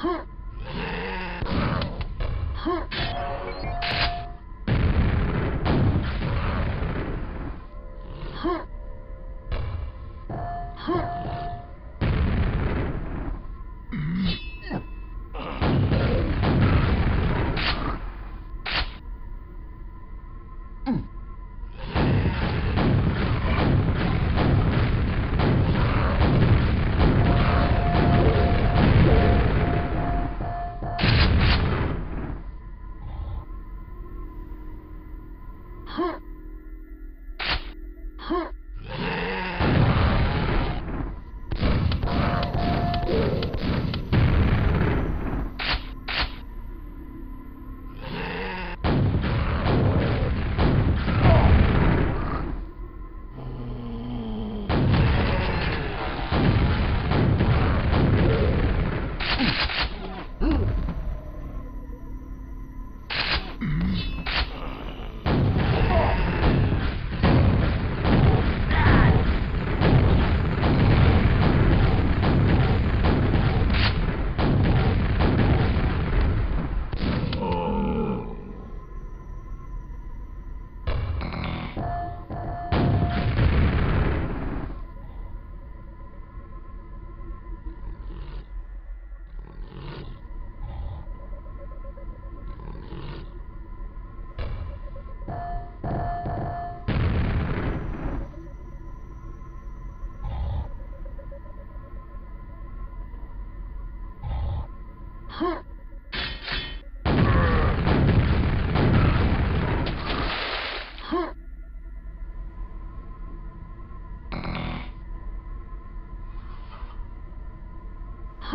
はっ。はっ。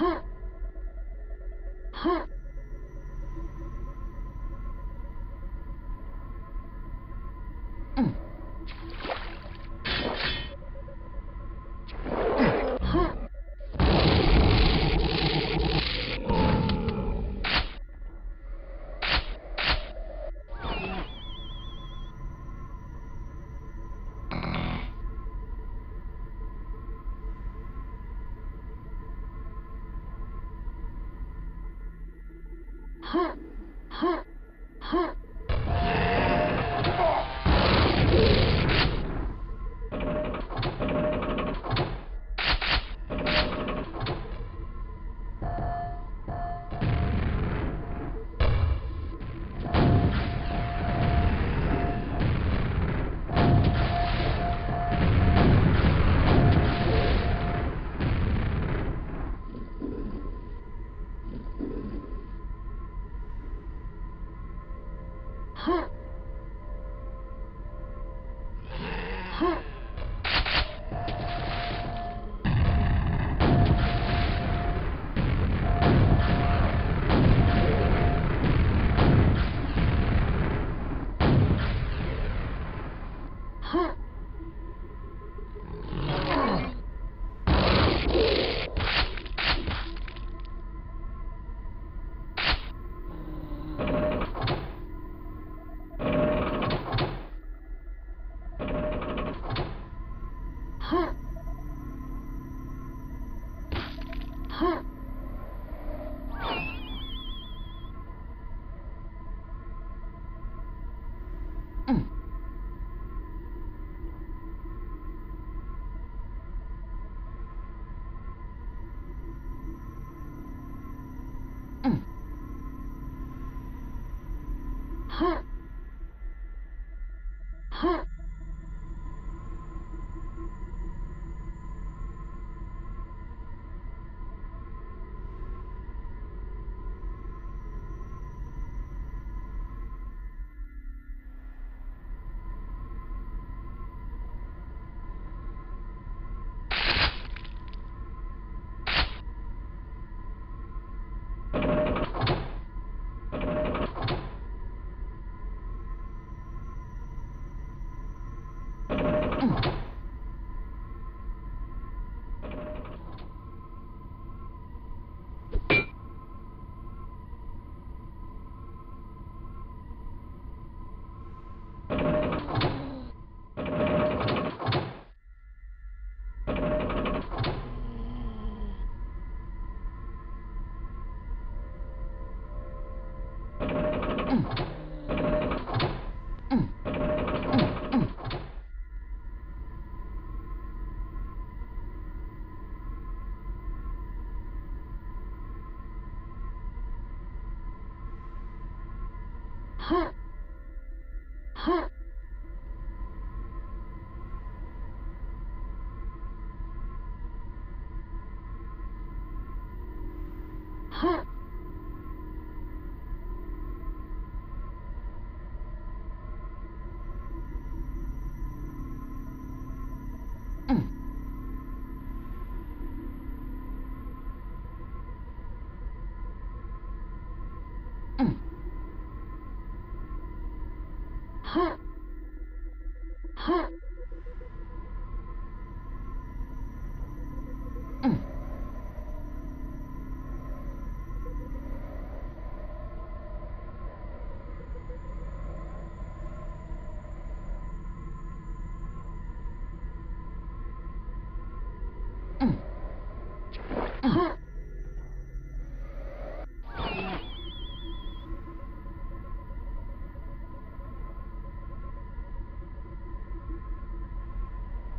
huh? Huh. Huh.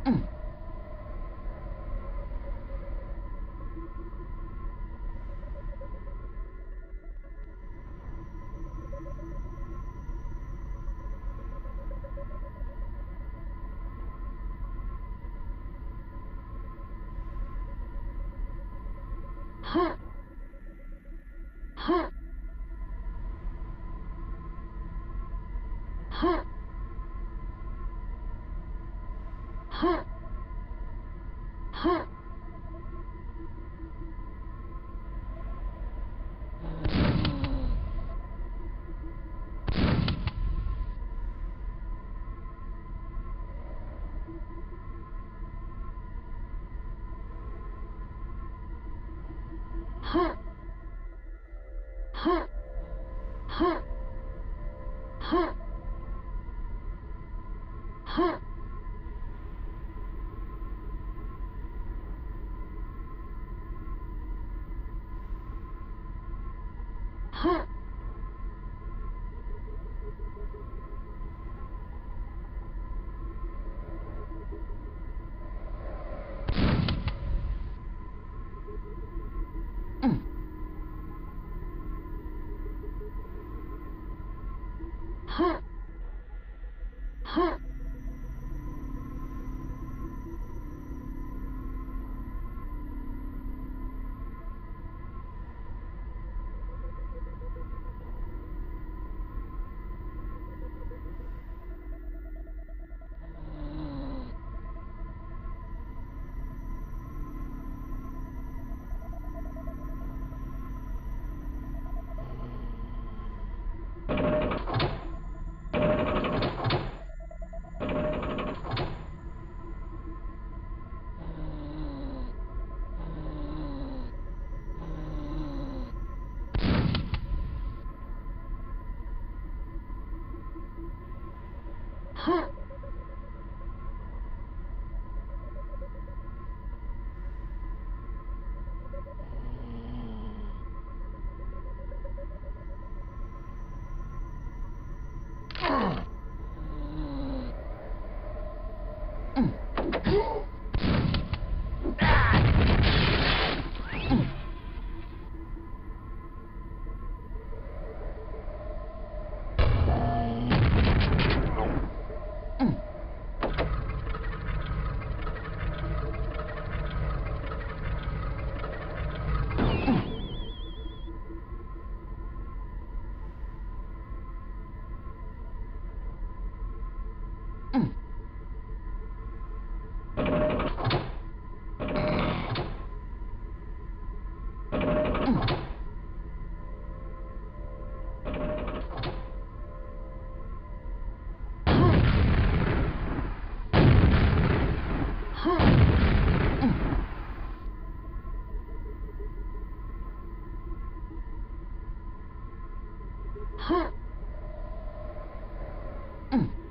うはっ。哼哼哼哼哼哼 Mm.